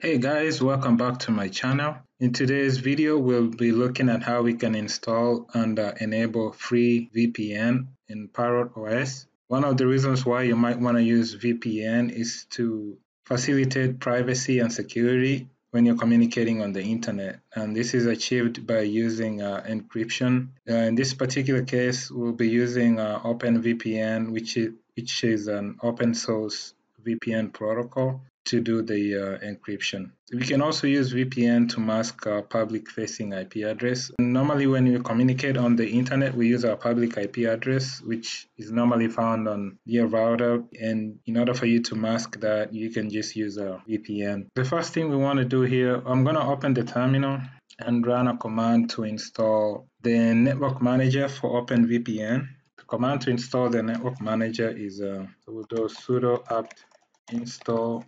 Hey guys, welcome back to my channel. In today's video, we'll be looking at how we can install and uh, enable free VPN in Parrot OS. One of the reasons why you might want to use VPN is to facilitate privacy and security when you're communicating on the internet. And this is achieved by using uh, encryption. Uh, in this particular case, we'll be using uh, OpenVPN, which is, which is an open source VPN protocol to do the uh, encryption. We can also use VPN to mask our public facing IP address. Normally when we communicate on the internet, we use our public IP address, which is normally found on your router. And in order for you to mask that, you can just use a VPN. The first thing we want to do here, I'm going to open the terminal and run a command to install the network manager for OpenVPN. The command to install the network manager is uh, so we'll do sudo apt install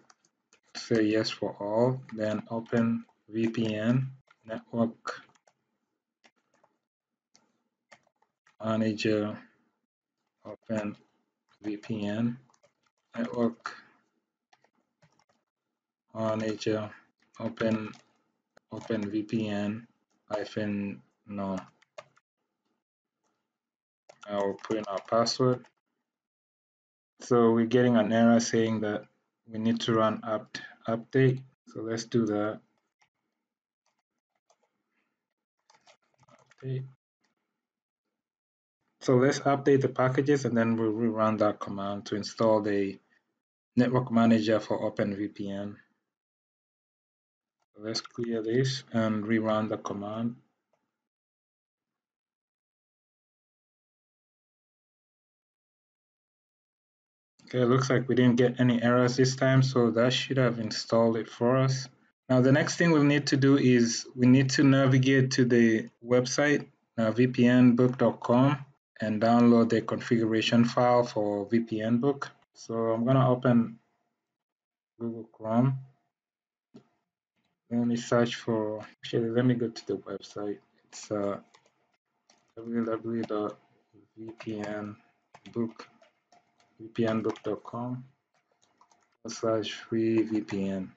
say yes for all, then open VPN network manager, open VPN network manager, open open VPN hyphen no. I'll put in our password. So we're getting an error saying that we need to run apt update. So let's do that update. So let's update the packages and then we'll rerun that command to install the network manager for OpenVPN. Let's clear this and rerun the command Okay, looks like we didn't get any errors this time, so that should have installed it for us. Now the next thing we'll need to do is we need to navigate to the website, uh, vpnbook.com, and download the configuration file for VPNbook. So I'm going to open Google Chrome. Let me search for, actually let me go to the website. It's uh, www.vpnbook.com vpnbook.com slash free VPN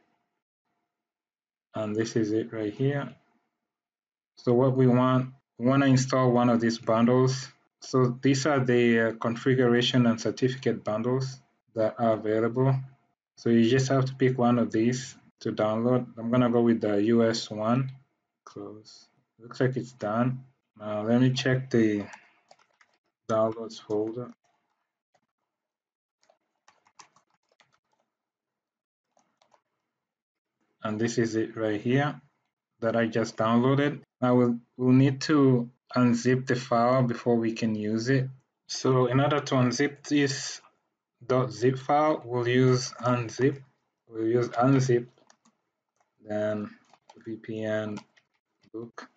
and this is it right here. So what we want we want to install one of these bundles. So these are the uh, configuration and certificate bundles that are available. So you just have to pick one of these to download. I'm gonna go with the US one. Close. Looks like it's done. Now let me check the downloads folder and this is it right here that I just downloaded. Now we'll, we'll need to unzip the file before we can use it. So in order to unzip this .zip file, we'll use unzip. We'll use unzip, then VPN book.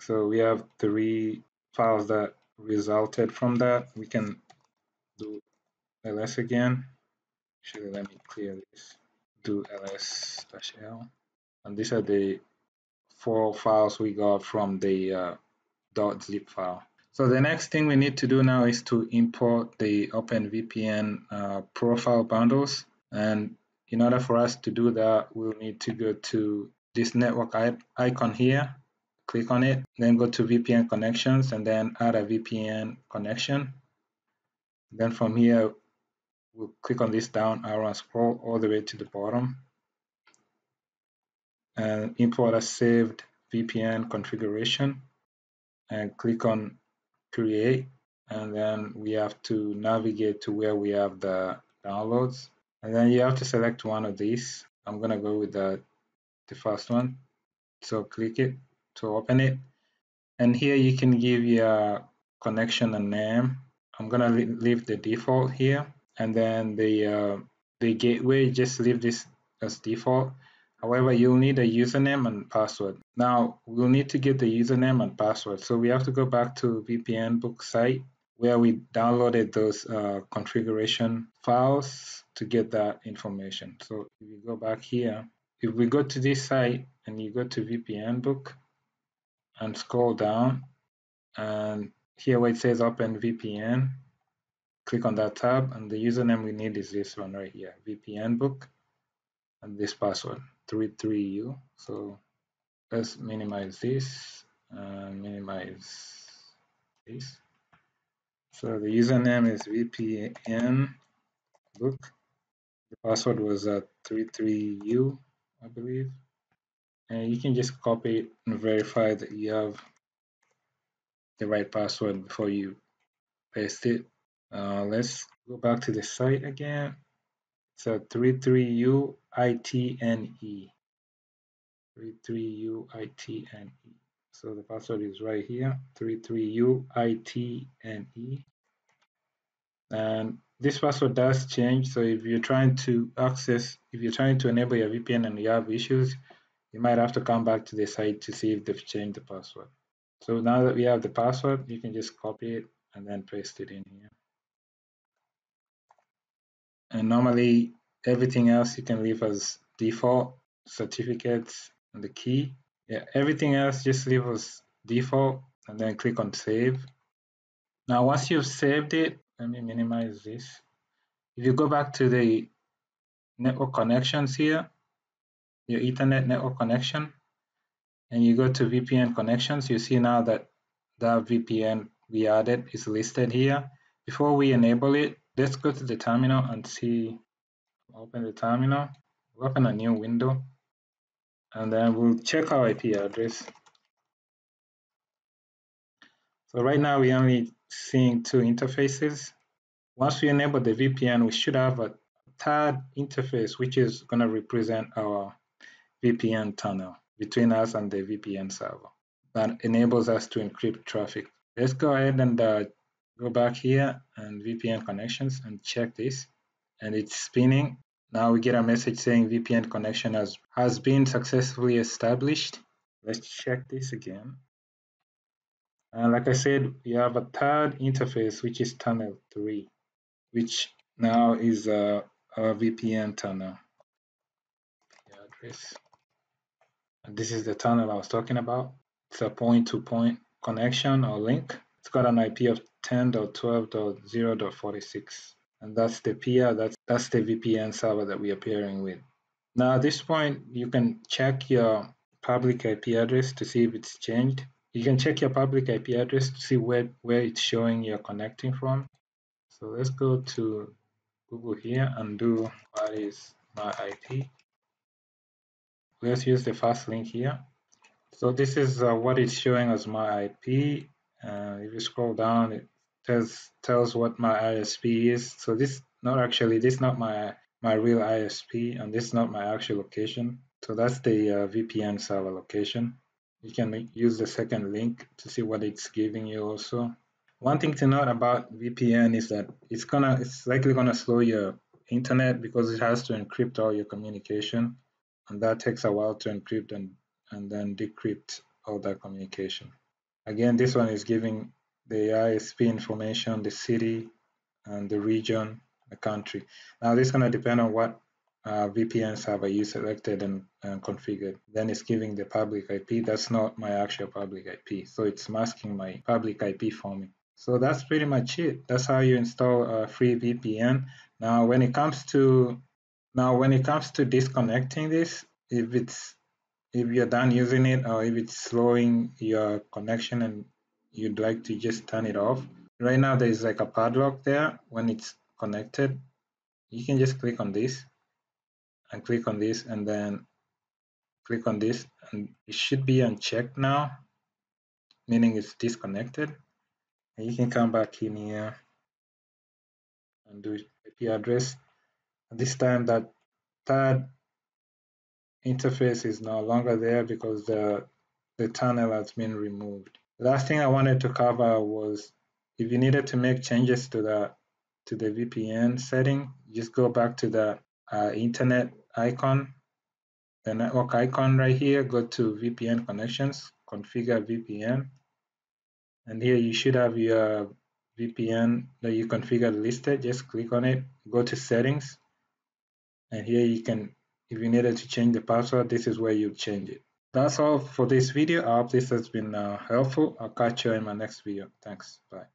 So we have three files that resulted from that. We can do ls again Actually, let me clear this. Do ls slash l. And these are the four files we got from the uh, .zip file. So the next thing we need to do now is to import the OpenVPN uh, profile bundles. And in order for us to do that, we'll need to go to this network icon here, click on it, then go to VPN connections and then add a VPN connection. Then from here, we'll click on this down arrow and scroll all the way to the bottom. And import a saved VPN configuration and click on create. And then we have to navigate to where we have the downloads. And then you have to select one of these. I'm gonna go with the, the first one. So click it to open it. And here you can give your connection a name. I'm gonna leave the default here and then the uh, the gateway just leave this as default. However you'll need a username and password. Now we'll need to get the username and password. So we have to go back to VPN book site where we downloaded those uh, configuration files to get that information. So if you go back here if we go to this site and you go to VPN book and scroll down and here where it says open VPN click on that tab and the username we need is this one right here, VPN book. and this password 33u so let's minimize this and minimize this. So the username is vpn book. The password was uh, 33u i believe. And you can just copy and verify that you have the right password before you paste it uh, let's go back to the site again so 33U ITNE. 33U ITNE. So the password is right here 33U ITNE. And this password does change. So if you're trying to access, if you're trying to enable your VPN and you have issues, you might have to come back to the site to see if they've changed the password. So now that we have the password, you can just copy it and then paste it in here and normally everything else you can leave as default certificates and the key. Yeah everything else just leave as default and then click on save. Now once you've saved it let me minimize this. If you go back to the network connections here your ethernet network connection and you go to VPN connections you see now that that VPN we added is listed here. Before we enable it let's go to the terminal and see. Open the terminal. Open a new window. And then we'll check our IP address. So right now we're only seeing two interfaces. Once we enable the VPN we should have a third interface which is going to represent our VPN tunnel between us and the VPN server that enables us to encrypt traffic. Let's go ahead and uh, go back here and VPN connections and check this and it's spinning. Now we get a message saying VPN connection has, has been successfully established. Let's check this again. And like I said, we have a third interface, which is tunnel 3, which now is a, a VPN tunnel. address. And this is the tunnel I was talking about. It's a point-to-point -point connection or link. Got an IP of 10.12.0.46 and that's the peer that's that's the VPN server that we are pairing with. Now at this point you can check your public IP address to see if it's changed. You can check your public IP address to see where where it's showing you're connecting from. So let's go to Google here and do what is my IP let's use the first link here. So this is uh, what it's showing as my IP uh, if you scroll down it tells tells what my ISP is. So this not actually this not my my real ISP and this is not my actual location. So that's the uh, VPN server location. You can use the second link to see what it's giving you also. One thing to note about VPN is that it's gonna it's likely gonna slow your internet because it has to encrypt all your communication. And that takes a while to encrypt and and then decrypt all that communication Again, this one is giving the ISP information, the city, and the region, the country. Now, this is going to depend on what uh, VPN server you selected and, and, configured. Then it's giving the public IP. That's not my actual public IP. So it's masking my public IP for me. So that's pretty much it. That's how you install a free VPN. Now, when it comes to now when it comes to disconnecting this, if it's if you're done using it or if it's slowing your connection and you'd like to just turn it off. Right now there's like a padlock there when it's connected. You can just click on this and click on this and then click on this and it should be unchecked now meaning it's disconnected. And you can come back in here and do IP address. And this time that third interface is no longer there because the, the tunnel has been removed. Last thing I wanted to cover was if you needed to make changes to the to the VPN setting, just go back to the uh, internet icon, the network icon right here, go to VPN connections, configure VPN, and here you should have your VPN that you configured listed. Just click on it, go to settings, and here you can if you needed to change the password, this is where you change it. That's all for this video. I hope this has been uh, helpful. I'll catch you in my next video. Thanks. Bye.